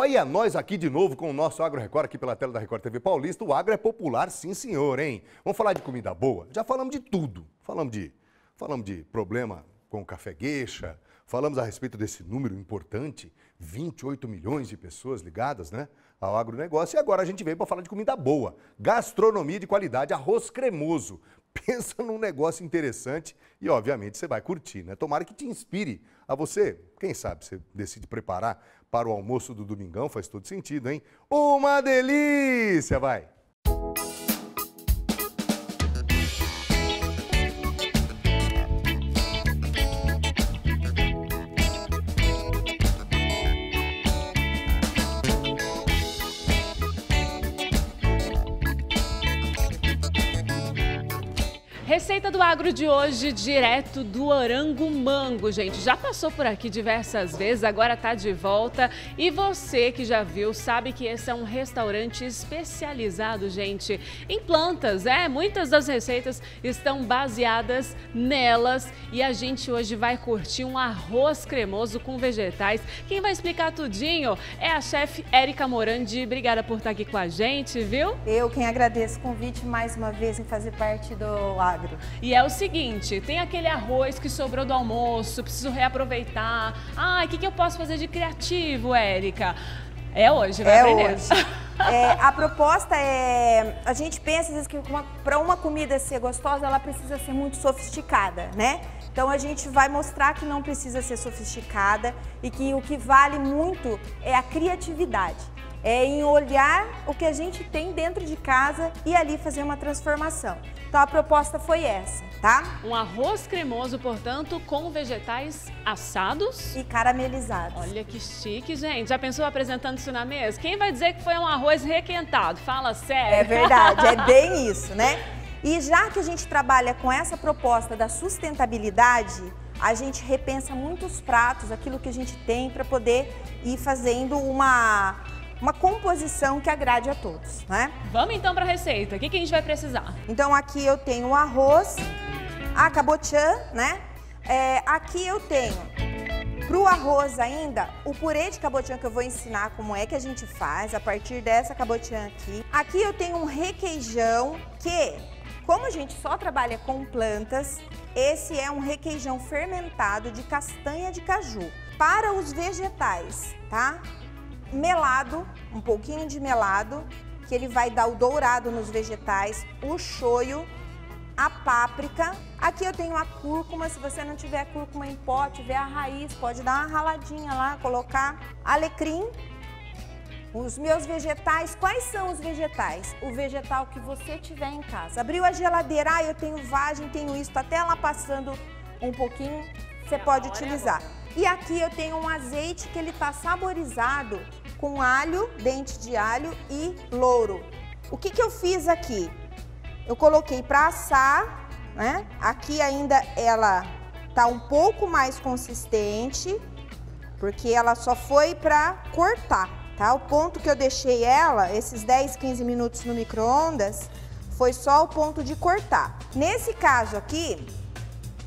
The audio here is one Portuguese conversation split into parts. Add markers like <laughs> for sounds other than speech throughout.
Olha nós aqui de novo com o nosso Agro Record aqui pela tela da Record TV Paulista. O agro é popular, sim senhor, hein? Vamos falar de comida boa? Já falamos de tudo. Falamos de, falamos de problema com o café gueixa, falamos a respeito desse número importante, 28 milhões de pessoas ligadas, né? Ao agronegócio. E agora a gente veio para falar de comida boa, gastronomia de qualidade, arroz cremoso. <laughs> Pensa num negócio interessante e, obviamente, você vai curtir, né? Tomara que te inspire a você, quem sabe, você decide preparar para o almoço do domingão, faz todo sentido, hein? Uma delícia, vai! Receita do agro de hoje, direto do Orango Mango, gente. Já passou por aqui diversas vezes, agora está de volta. E você que já viu, sabe que esse é um restaurante especializado, gente, em plantas. É, muitas das receitas estão baseadas nelas. E a gente hoje vai curtir um arroz cremoso com vegetais. Quem vai explicar tudinho é a chefe Érica Morandi. Obrigada por estar aqui com a gente, viu? Eu quem agradeço o convite mais uma vez em fazer parte do agro agro. E é o seguinte, tem aquele arroz que sobrou do almoço, preciso reaproveitar. Ah, o que, que eu posso fazer de criativo, Érica? É hoje, vai é aprender. Hoje. <laughs> é, a proposta é, a gente pensa às vezes que para uma comida ser gostosa, ela precisa ser muito sofisticada, né? Então a gente vai mostrar que não precisa ser sofisticada e que o que vale muito é a criatividade é em olhar o que a gente tem dentro de casa e ali fazer uma transformação. Então a proposta foi essa, tá? Um arroz cremoso, portanto, com vegetais assados e caramelizados. Olha que chique, gente. Já pensou apresentando isso na mesa? Quem vai dizer que foi um arroz requentado? Fala sério. É verdade, é <laughs> bem isso, né? E já que a gente trabalha com essa proposta da sustentabilidade, a gente repensa muitos pratos, aquilo que a gente tem para poder ir fazendo uma uma composição que agrade a todos, né? Vamos então para a receita. O que, que a gente vai precisar? Então aqui eu tenho o arroz, a cabotiã, né? É, aqui eu tenho para o arroz ainda, o purê de cabotiã que eu vou ensinar como é que a gente faz a partir dessa cabotiã aqui. Aqui eu tenho um requeijão que, como a gente só trabalha com plantas, esse é um requeijão fermentado de castanha de caju. Para os vegetais, tá? Melado, um pouquinho de melado, que ele vai dar o dourado nos vegetais, o shoyu, a páprica. Aqui eu tenho a cúrcuma, se você não tiver cúrcuma em pó, tiver a raiz, pode dar uma raladinha lá, colocar alecrim. Os meus vegetais, quais são os vegetais? O vegetal que você tiver em casa. Abriu a geladeira, ah, eu tenho vagem, tenho isso, tá até lá passando um pouquinho, você pode utilizar. E aqui eu tenho um azeite que ele está saborizado com alho, dente de alho e louro. O que, que eu fiz aqui? Eu coloquei para assar, né? Aqui ainda ela tá um pouco mais consistente, porque ela só foi para cortar, tá? O ponto que eu deixei ela, esses 10, 15 minutos no micro-ondas, foi só o ponto de cortar. Nesse caso aqui,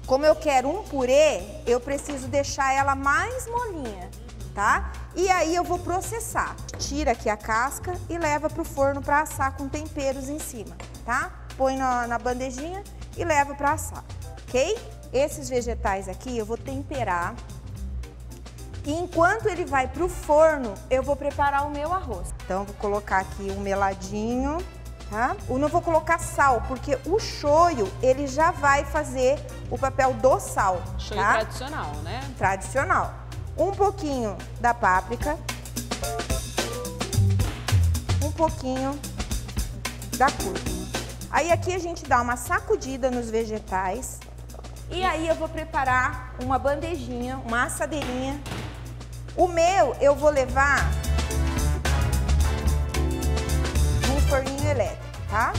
como eu quero um purê, eu preciso deixar ela mais molinha, tá? E aí eu vou processar. Tira aqui a casca e leva para o forno para assar com temperos em cima, tá? Põe na, na bandejinha e leva para assar, ok? Esses vegetais aqui eu vou temperar. E enquanto ele vai para o forno, eu vou preparar o meu arroz. Então, vou colocar aqui um meladinho, tá? Eu não vou colocar sal, porque o shoyu, ele já vai fazer o papel do sal, Shoyu tá? tradicional, né? Tradicional um pouquinho da páprica, um pouquinho da cúrcuma. Aí aqui a gente dá uma sacudida nos vegetais e aí eu vou preparar uma bandejinha, uma assadeirinha. O meu eu vou levar tá?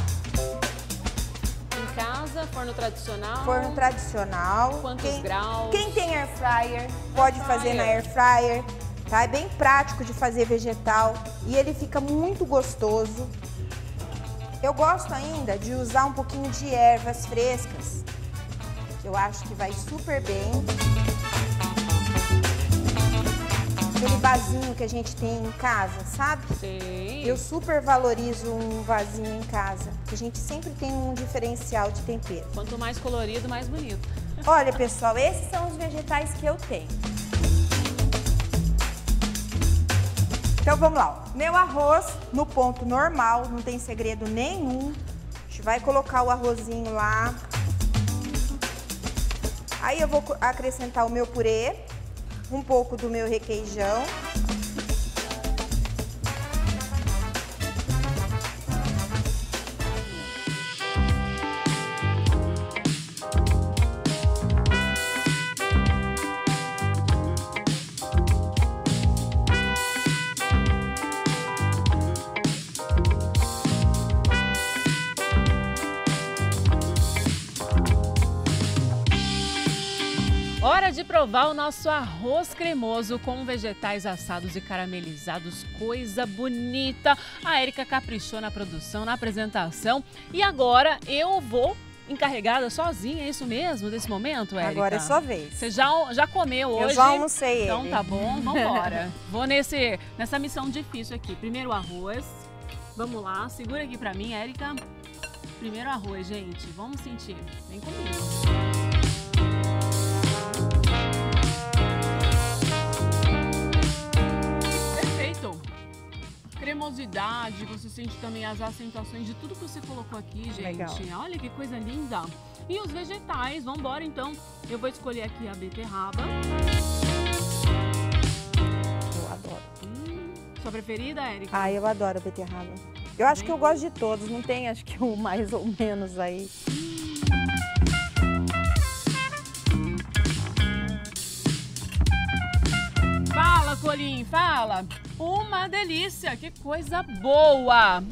casa, forno tradicional? Forno tradicional. Quantos quem, graus? Quem tem air fryer, pode air fazer fryer. na air fryer. Tá? É bem prático de fazer vegetal e ele fica muito gostoso. Eu gosto ainda de usar um pouquinho de ervas frescas, que eu acho que vai super bem. Ele vai vasinho que a gente tem em casa, sabe? Sim. Eu super valorizo um vasinho em casa, que a gente sempre tem um diferencial de tempero. Quanto mais colorido, mais bonito. Olha, pessoal, esses são os vegetais que eu tenho. Então vamos lá. Meu arroz no ponto normal, não tem segredo nenhum. A gente vai colocar o arrozinho lá. Aí eu vou acrescentar o meu purê, um pouco do meu requeijão. Hora de provar o nosso arroz cremoso com vegetais assados e caramelizados. Coisa bonita. A Érica caprichou na produção, na apresentação. E agora eu vou encarregada sozinha, é isso mesmo, desse momento, Érica? Agora é sua vez. Você já, já comeu hoje? Eu já almocei Então ele. tá bom, vambora. <laughs> Vou nesse, nessa missão difícil aqui. Primeiro o arroz. Vamos lá, segura aqui pra mim, Érica. Primeiro arroz, gente. Vamos sentir. Vem comigo. Cremosidade, você sente também as acentuações de tudo que você colocou aqui, gente. Legal. Olha que coisa linda. E os vegetais, vamos embora então. Eu vou escolher aqui a beterraba. Eu adoro. Hum, sua preferida, Érica? Ah, eu adoro beterraba. Eu acho que eu gosto de todos, não tem acho que um mais ou menos aí. Fala, Colim, fala. Uma delícia, que coisa boa.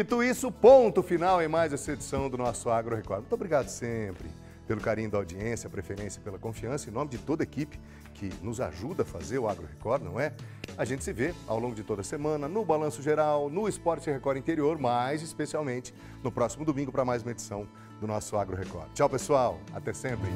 Dito isso, ponto final em mais essa edição do nosso Agro Record. Muito obrigado sempre pelo carinho da audiência, preferência pela confiança, em nome de toda a equipe que nos ajuda a fazer o Agro Record, não é? A gente se vê ao longo de toda a semana, no Balanço Geral, no Esporte Record Interior, mas especialmente no próximo domingo para mais uma edição do nosso Agro Record. Tchau, pessoal. Até sempre.